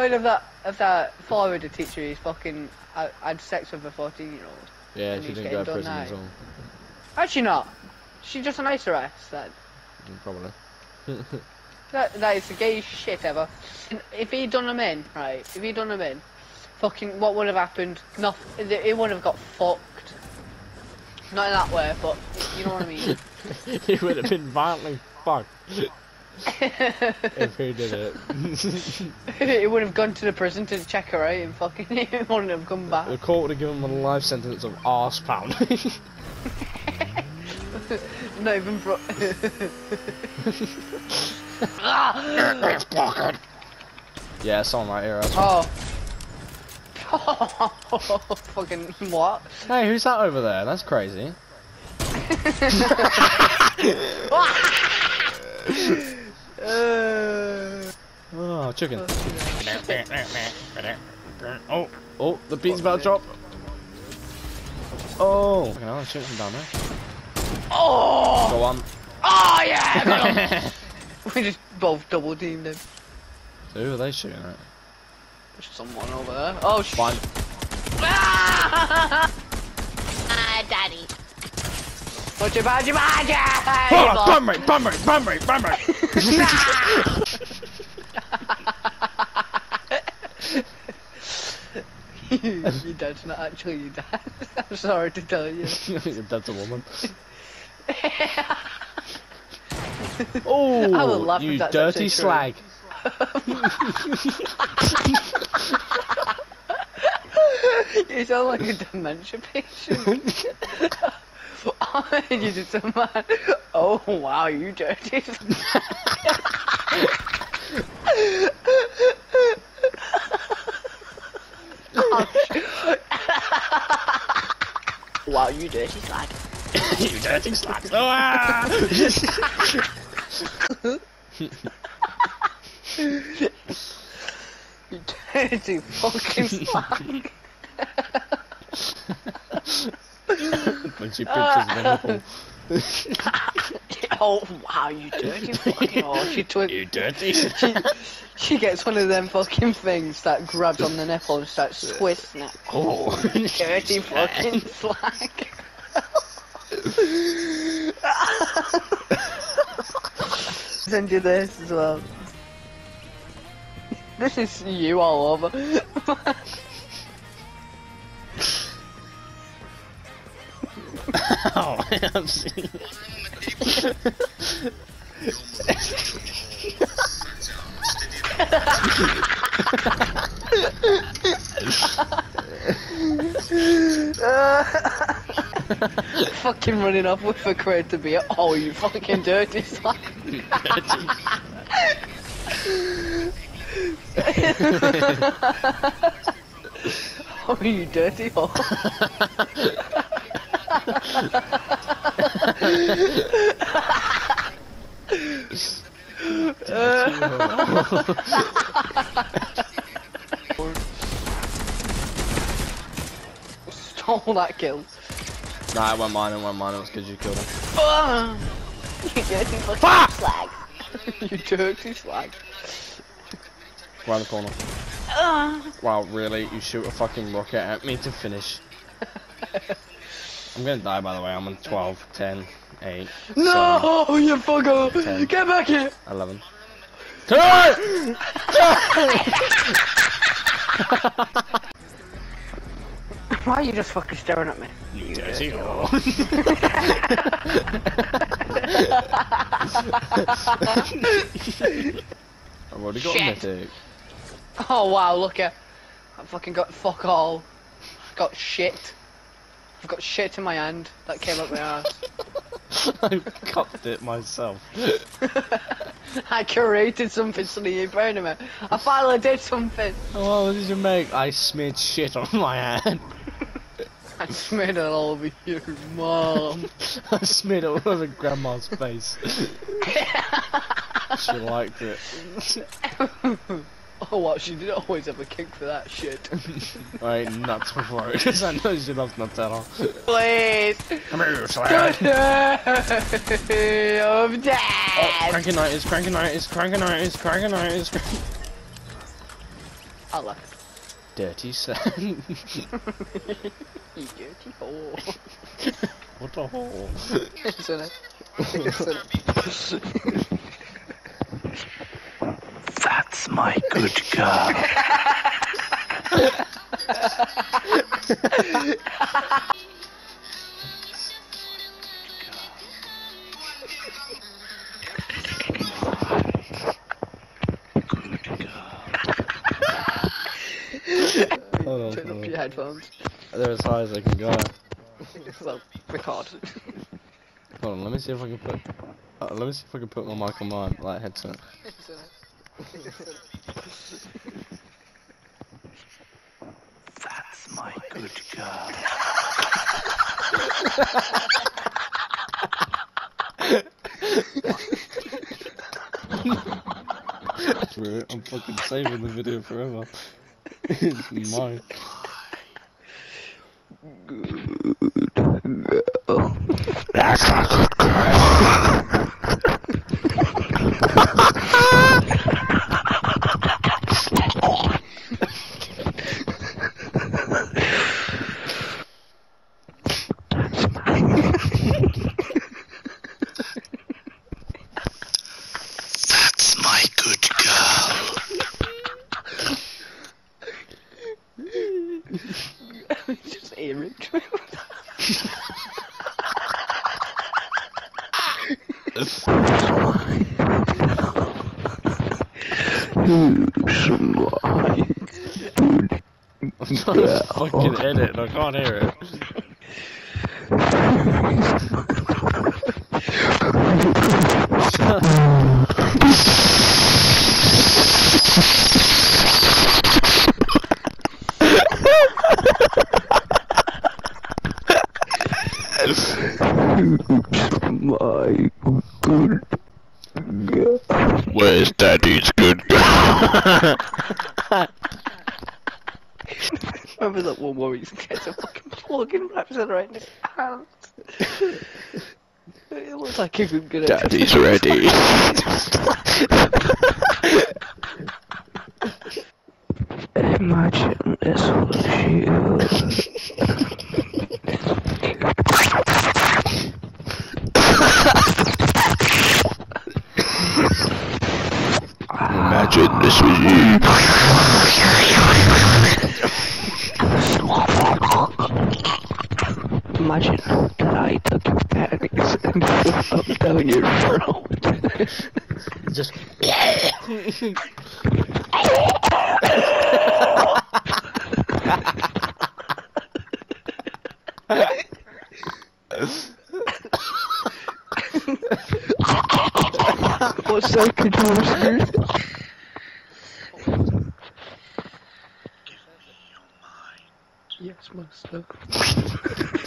heard of that of that Florida teacher who's fucking had, had sex with a 14 year old? Yeah, she didn't go to prison done as now. well. Actually not. She's just a nice arrest then. Mm, Probably. That that is the gayest shit ever. If he'd done them in, right? If he'd done them in, fucking what would have happened? Nothing. it would have got fucked. Not in that way, but you know what I mean. he would have been violently fucked if he did it. he would have gone to the prison to check her out and fucking he wouldn't have come back. the court would have given him a life sentence of arse pound. Not even bro- yeah, something right here. Right. oh. fucking what? Hey, who's that over there? That's crazy. Oh, chicken. Oh, oh, the beat's about to drop. Oh, okay, I'll shoot from down there. oh! Go on. Oh yeah! we just both double teamed him. Who are they shooting at? There's someone over there. Oh shit! Fine. Ah, daddy. What's your badge, your badge? Oh, bum rate, bum rate, bum rate, bum rate. your dad's not actually your dad. I'm sorry to tell you. Your dad's a woman. Oh, I would Oh, laugh you dirty slag. you sound like a dementia patient. you just a man. Oh wow, you dirty. Wow, you dirty slag. you dirty slag. Oh, ah! You dirty fucking slag. when she pinches the nipple. oh wow, you dirty fucking. Oh, she twi- You dirty she, she gets one of them fucking things that grabs on the nipple and starts twisting it. Oh, Dirty fucking slag. Send you this as well. This is you all over. I'm seeing. fucking running off with a crate to beer. Oh, you fucking dirty slag. Oh, you dirty hole. Stole that kill. Nah, it went mine, it went mine, it was because you killed him. You dirty fucking Fuck! slag. you dirty slag. Round the corner. Ah! Wow, really? You shoot a fucking rocket at me to finish? I'm gonna die, by the way. I'm on 12, 10, 8, No, you fucker! Ten. Get back here! 11. Turn! Why are you just fucking staring at me? You dirty whore. I've already got Shit. a mythic. Oh wow, look at. I fucking got fuck all. Got shit. I've got shit in my hand that came up my ass. I cocked it myself. I curated something so that you proud of me. I finally did something. Oh, what did you make? I smeared shit on my hand. I smeared it all over your mom. I smeared it all over grandma's face. she liked it. oh what? She did always have a kick for that shit. I nuts before it because I know she loves Nutella. Please. Come here, slag. of Oh, death. crankinitis, crankinitis, crankinitis, crankinitis. crank- I love Dirty son. You dirty whore. what a hole. Isn't it? Isn't it? That's my good girl. Good girl. Hold on, Turn hold up on. your headphones. They're as high as I can go. well, record. Hold on, let me see if I can put. Uh, let me see if I can put my mic on my like headset. That's my good girl. Screw I'm fucking saving the video forever. it's mine. That's a good girl. That's my good girl. Just hear it. I'm trying to fucking edit and I can't hear it. My good girl. Where's daddy's good girl? Remember that one where he gets a fucking plug and wraps it around his hand? it looks like a good good Daddy's ready. Imagine this was you. Imagine this was you. Imagine that I took your panties and put them down your throat. Just. What's that controversy? That's my stuff.